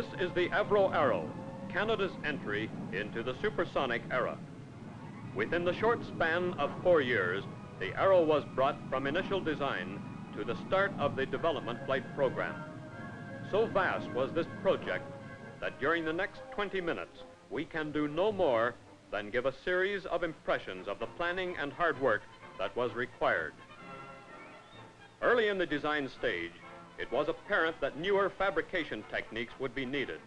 This is the Avro Arrow, Canada's entry into the supersonic era. Within the short span of four years, the Arrow was brought from initial design to the start of the development flight program. So vast was this project that during the next 20 minutes, we can do no more than give a series of impressions of the planning and hard work that was required. Early in the design stage, it was apparent that newer fabrication techniques would be needed.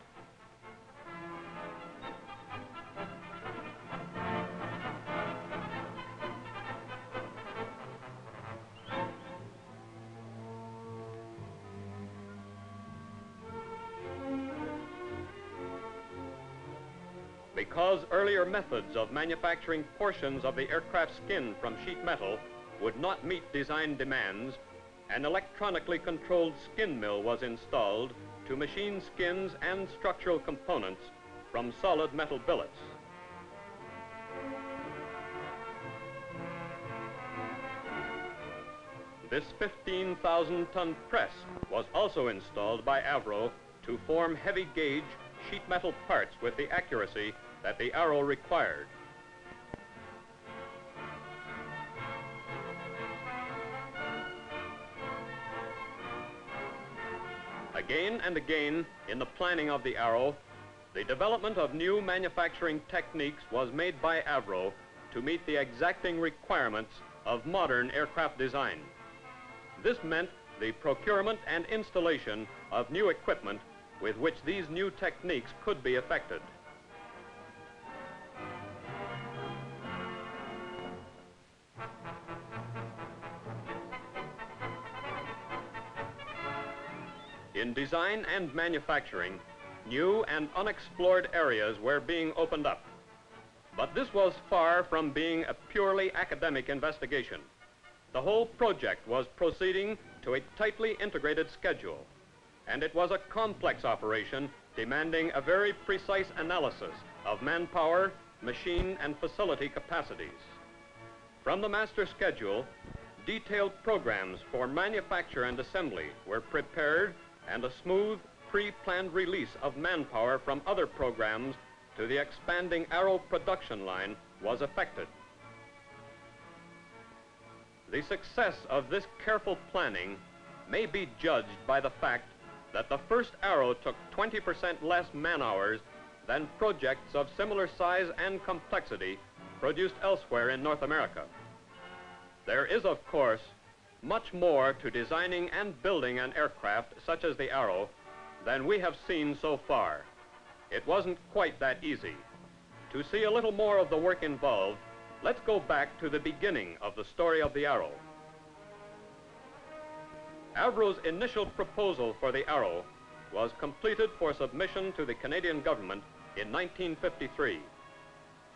Because earlier methods of manufacturing portions of the aircraft skin from sheet metal would not meet design demands, an electronically controlled skin mill was installed to machine skins and structural components from solid metal billets. This 15,000-ton press was also installed by Avro to form heavy gauge sheet metal parts with the accuracy that the arrow required. Again and again in the planning of the arrow, the development of new manufacturing techniques was made by Avro to meet the exacting requirements of modern aircraft design. This meant the procurement and installation of new equipment with which these new techniques could be effected. In design and manufacturing, new and unexplored areas were being opened up. But this was far from being a purely academic investigation. The whole project was proceeding to a tightly integrated schedule and it was a complex operation demanding a very precise analysis of manpower, machine, and facility capacities. From the master schedule, detailed programs for manufacture and assembly were prepared and a smooth, pre-planned release of manpower from other programs to the expanding Arrow production line was effected. The success of this careful planning may be judged by the fact that the first Arrow took 20% less man-hours than projects of similar size and complexity produced elsewhere in North America. There is, of course, much more to designing and building an aircraft such as the Arrow than we have seen so far. It wasn't quite that easy. To see a little more of the work involved, let's go back to the beginning of the story of the Arrow. Avro's initial proposal for the Arrow was completed for submission to the Canadian government in 1953.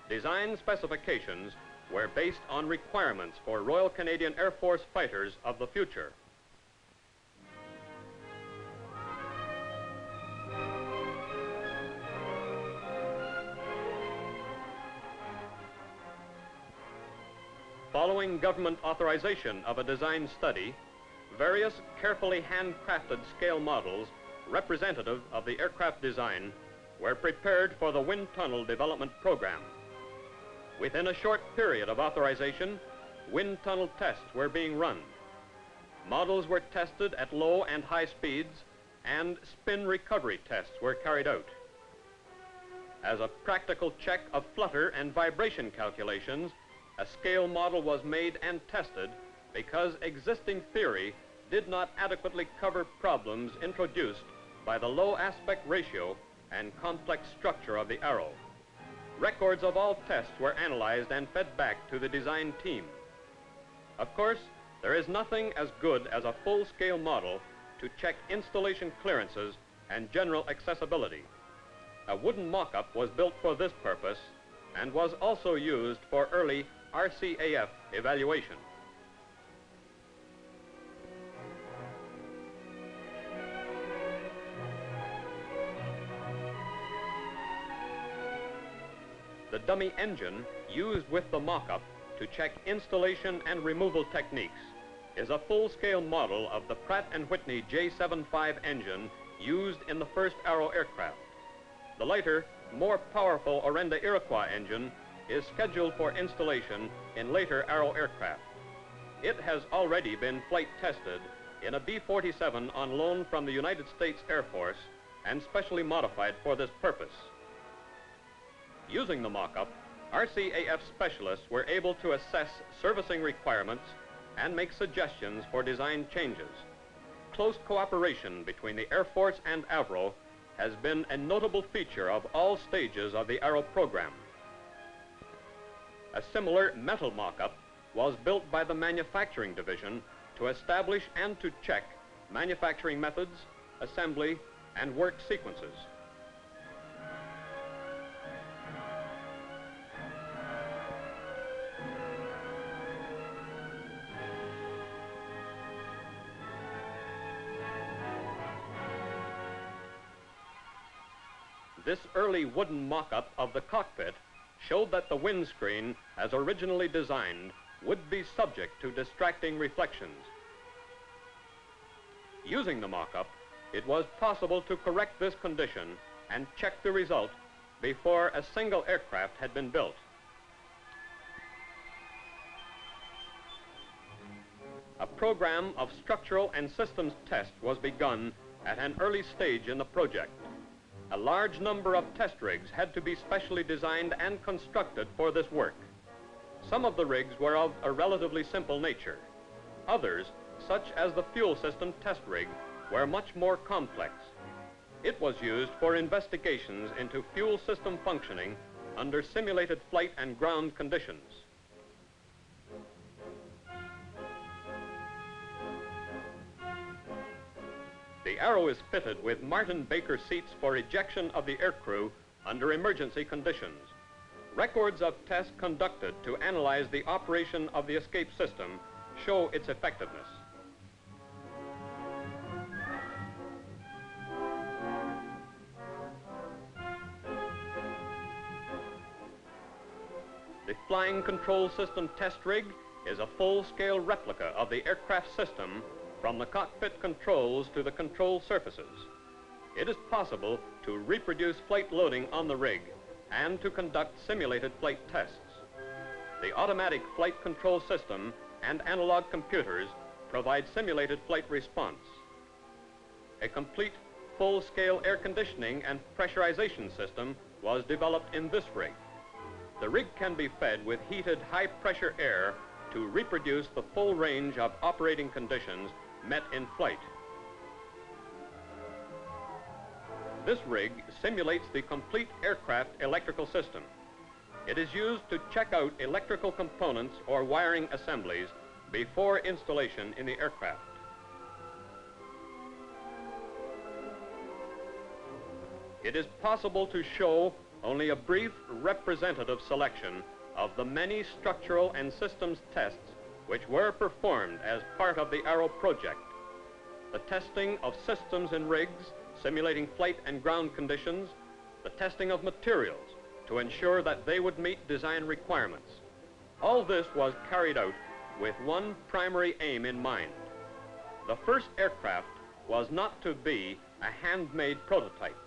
Design specifications were based on requirements for Royal Canadian Air Force fighters of the future. Following government authorization of a design study, various carefully handcrafted scale models representative of the aircraft design were prepared for the wind tunnel development program. Within a short period of authorization, wind tunnel tests were being run. Models were tested at low and high speeds, and spin recovery tests were carried out. As a practical check of flutter and vibration calculations, a scale model was made and tested because existing theory did not adequately cover problems introduced by the low aspect ratio and complex structure of the arrow. Records of all tests were analyzed and fed back to the design team. Of course, there is nothing as good as a full-scale model to check installation clearances and general accessibility. A wooden mock-up was built for this purpose and was also used for early RCAF evaluation. The dummy engine used with the mock-up to check installation and removal techniques is a full-scale model of the Pratt & Whitney J75 engine used in the first Arrow aircraft. The lighter, more powerful Orenda Iroquois engine is scheduled for installation in later Arrow aircraft. It has already been flight tested in a B-47 on loan from the United States Air Force and specially modified for this purpose. Using the mock-up, RCAF specialists were able to assess servicing requirements and make suggestions for design changes. Close cooperation between the Air Force and Avro has been a notable feature of all stages of the Arrow program. A similar metal mock-up was built by the manufacturing division to establish and to check manufacturing methods, assembly, and work sequences. This early wooden mock-up of the cockpit showed that the windscreen, as originally designed, would be subject to distracting reflections. Using the mock-up, it was possible to correct this condition and check the result before a single aircraft had been built. A program of structural and systems tests was begun at an early stage in the project. A large number of test rigs had to be specially designed and constructed for this work. Some of the rigs were of a relatively simple nature. Others, such as the fuel system test rig, were much more complex. It was used for investigations into fuel system functioning under simulated flight and ground conditions. The Arrow is fitted with Martin Baker seats for ejection of the aircrew under emergency conditions. Records of tests conducted to analyze the operation of the escape system show its effectiveness. The Flying Control System test rig is a full-scale replica of the aircraft system from the cockpit controls to the control surfaces. It is possible to reproduce flight loading on the rig and to conduct simulated flight tests. The automatic flight control system and analog computers provide simulated flight response. A complete full-scale air conditioning and pressurization system was developed in this rig. The rig can be fed with heated high-pressure air to reproduce the full range of operating conditions met in flight. This rig simulates the complete aircraft electrical system. It is used to check out electrical components or wiring assemblies before installation in the aircraft. It is possible to show only a brief representative selection of the many structural and systems tests which were performed as part of the Arrow project. The testing of systems and rigs, simulating flight and ground conditions, the testing of materials to ensure that they would meet design requirements. All this was carried out with one primary aim in mind. The first aircraft was not to be a handmade prototype.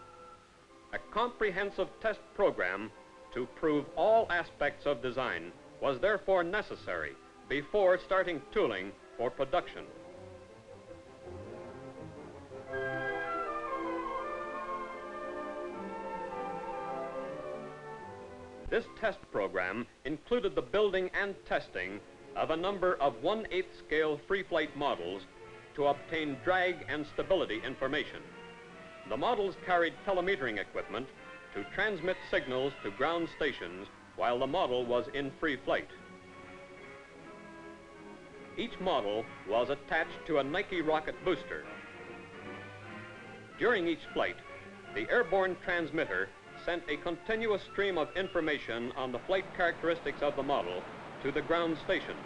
A comprehensive test program to prove all aspects of design was therefore necessary before starting tooling for production. This test program included the building and testing of a number of 1 8 scale free flight models to obtain drag and stability information. The models carried telemetering equipment to transmit signals to ground stations while the model was in free flight. Each model was attached to a Nike rocket booster. During each flight, the airborne transmitter sent a continuous stream of information on the flight characteristics of the model to the ground stations.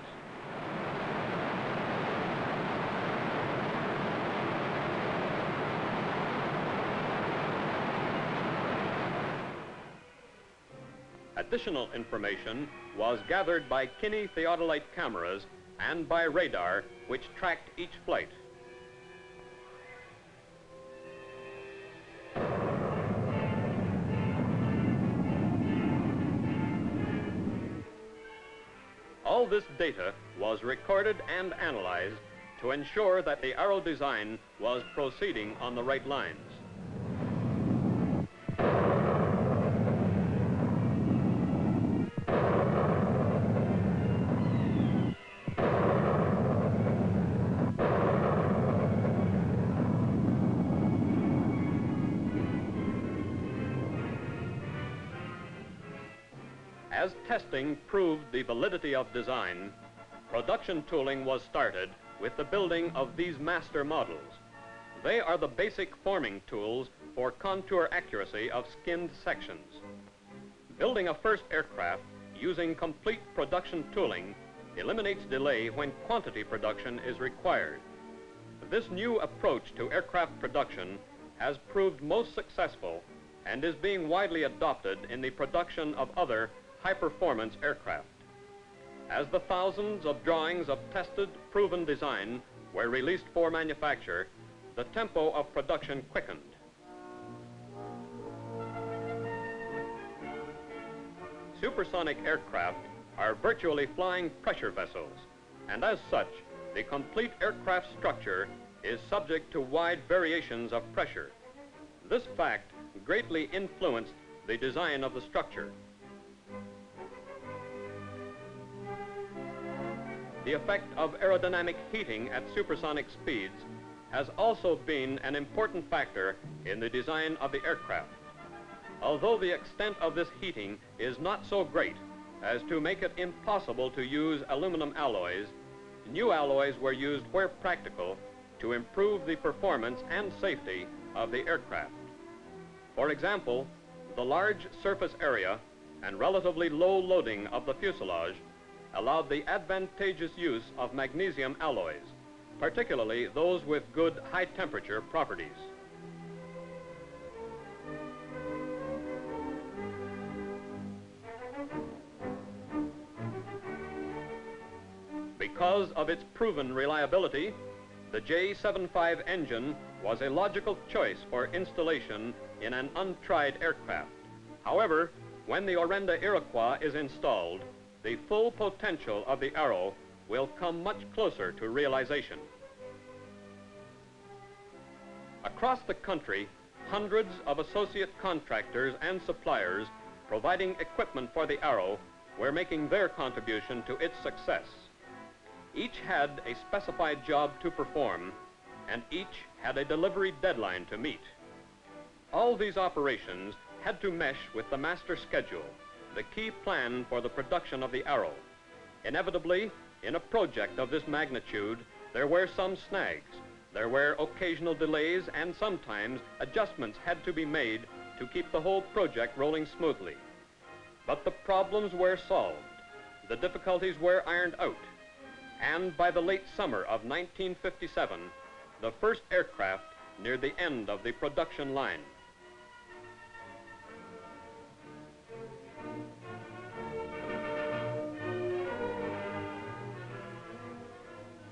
Additional information was gathered by kine theodolite cameras and by radar, which tracked each flight. All this data was recorded and analyzed to ensure that the Arrow design was proceeding on the right lines. As testing proved the validity of design, production tooling was started with the building of these master models. They are the basic forming tools for contour accuracy of skinned sections. Building a first aircraft using complete production tooling eliminates delay when quantity production is required. This new approach to aircraft production has proved most successful and is being widely adopted in the production of other high-performance aircraft. As the thousands of drawings of tested, proven design were released for manufacture, the tempo of production quickened. Supersonic aircraft are virtually flying pressure vessels, and as such, the complete aircraft structure is subject to wide variations of pressure. This fact greatly influenced the design of the structure. The effect of aerodynamic heating at supersonic speeds has also been an important factor in the design of the aircraft. Although the extent of this heating is not so great as to make it impossible to use aluminum alloys, new alloys were used where practical to improve the performance and safety of the aircraft. For example, the large surface area and relatively low loading of the fuselage allowed the advantageous use of magnesium alloys, particularly those with good high temperature properties. Because of its proven reliability, the J75 engine was a logical choice for installation in an untried aircraft. However, when the Orenda Iroquois is installed, the full potential of the arrow will come much closer to realization. Across the country, hundreds of associate contractors and suppliers providing equipment for the arrow were making their contribution to its success. Each had a specified job to perform, and each had a delivery deadline to meet. All these operations had to mesh with the master schedule the key plan for the production of the arrow. Inevitably, in a project of this magnitude, there were some snags. There were occasional delays and sometimes adjustments had to be made to keep the whole project rolling smoothly. But the problems were solved. The difficulties were ironed out. And by the late summer of 1957, the first aircraft neared the end of the production line.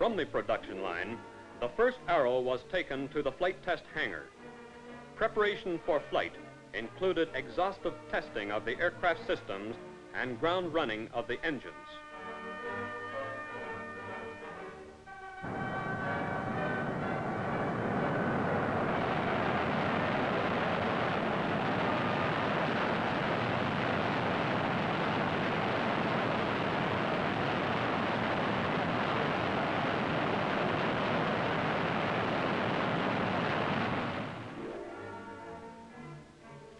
From the production line, the first arrow was taken to the flight test hangar. Preparation for flight included exhaustive testing of the aircraft systems and ground running of the engines.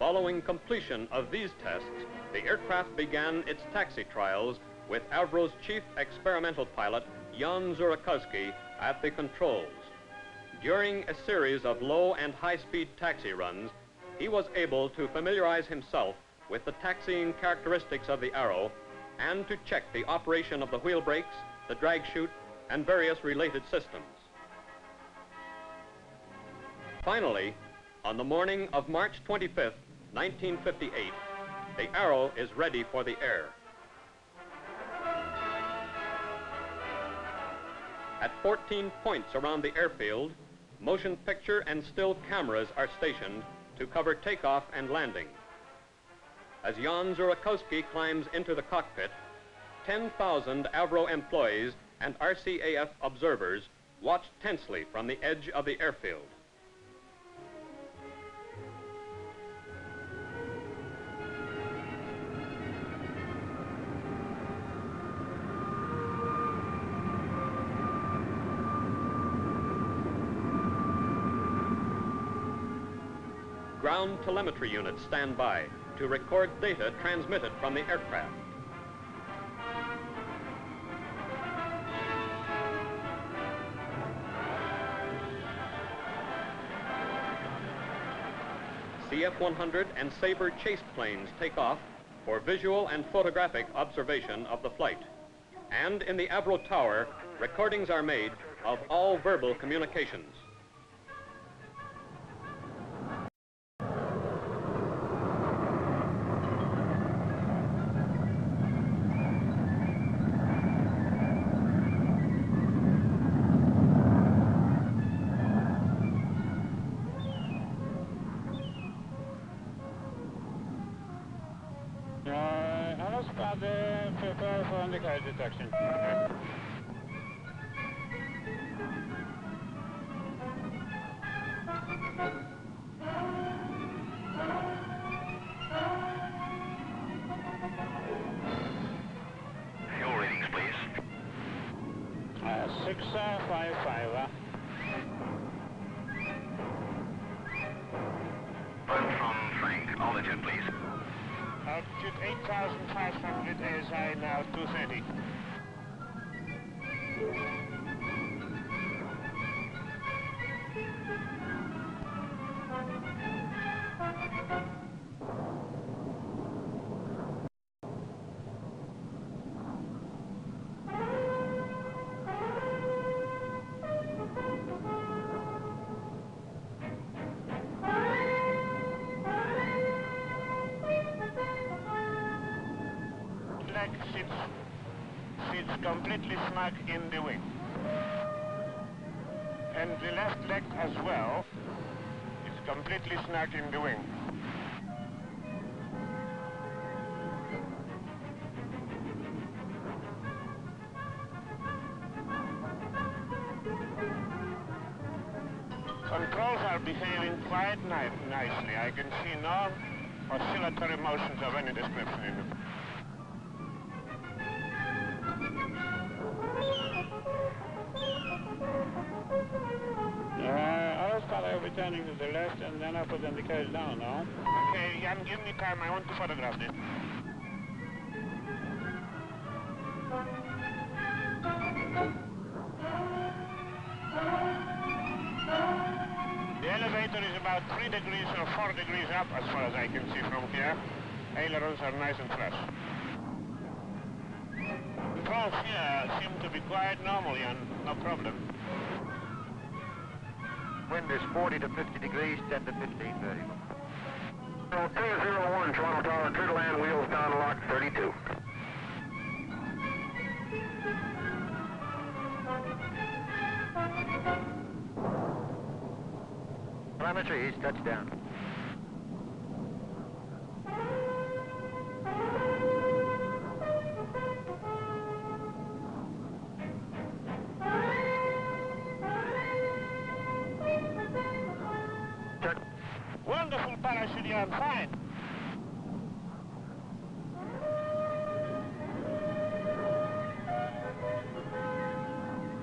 Following completion of these tests, the aircraft began its taxi trials with Avro's chief experimental pilot, Jan Zurakowski, at the controls. During a series of low and high-speed taxi runs, he was able to familiarize himself with the taxiing characteristics of the Arrow and to check the operation of the wheel brakes, the drag chute, and various related systems. Finally, on the morning of March 25th, 1958, the Arrow is ready for the air. At 14 points around the airfield, motion picture and still cameras are stationed to cover takeoff and landing. As Jan Zurakowski climbs into the cockpit, 10,000 Avro employees and RCAF observers watched tensely from the edge of the airfield. Ground telemetry units stand by to record data transmitted from the aircraft. CF-100 and Sabre chase planes take off for visual and photographic observation of the flight. And in the Avro Tower, recordings are made of all verbal communications. Undercarriage detection. Now 230. Completely snug in the wing. And the left leg as well is completely snug in the wing. Controls are behaving quite ni- nicely. I can see no oscillatory motions of any description in them. I'll put the indicator down now. Okay, Jan, give me time. I want to photograph this. The elevator is about 3 degrees or 4 degrees up as far as I can see from here. Ailerons are nice and flush. Controls here seem to be quite normal, Jan. No problem. Wind is 40 to 50 degrees, 10 to 15 30. 201, Toronto Tower, clear to land, wheels down, lock 32. Telemetry, he's touchdown. Wonderful parachute, Jan. Fine.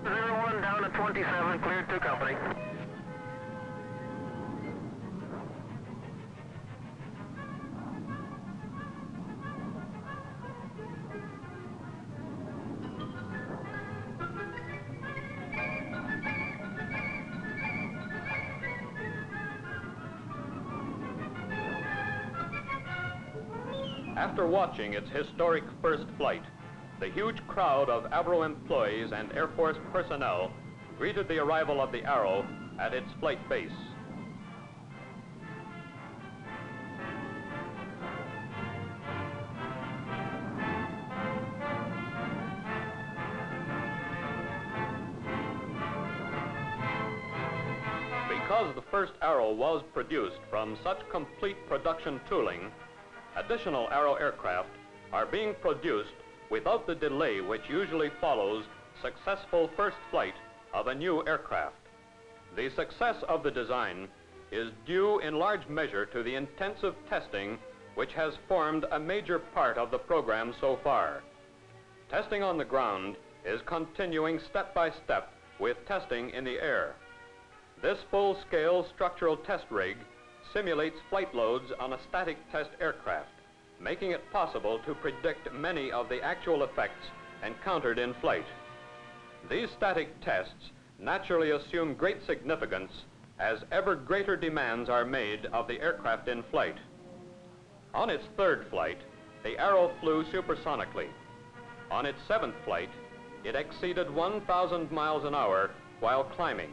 Zero one down to 27, cleared to company. After watching its historic first flight, the huge crowd of Avro employees and Air Force personnel greeted the arrival of the Arrow at its flight base. Because the first Arrow was produced from such complete production tooling, additional Arrow aircraft are being produced without the delay which usually follows successful first flight of a new aircraft. The success of the design is due in large measure to the intensive testing which has formed a major part of the program so far. Testing on the ground is continuing step by step with testing in the air. This full-scale structural test rig simulates flight loads on a static test aircraft, making it possible to predict many of the actual effects encountered in flight. These static tests naturally assume great significance as ever greater demands are made of the aircraft in flight. On its third flight, the Arrow flew supersonically. On its seventh flight, it exceeded 1,000 miles an hour while climbing.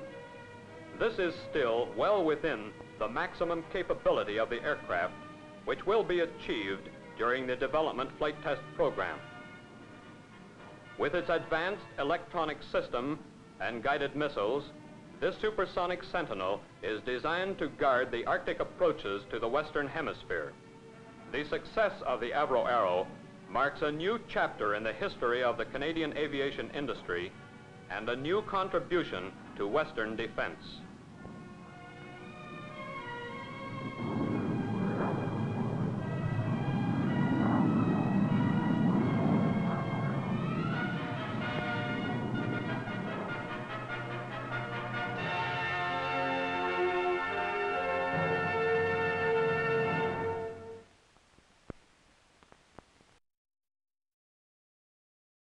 This is still well within the maximum capability of the aircraft, which will be achieved during the development flight test program. With its advanced electronic system and guided missiles, this supersonic Sentinel is designed to guard the Arctic approaches to the Western Hemisphere. The success of the Avro Arrow marks a new chapter in the history of the Canadian aviation industry and a new contribution to Western defense.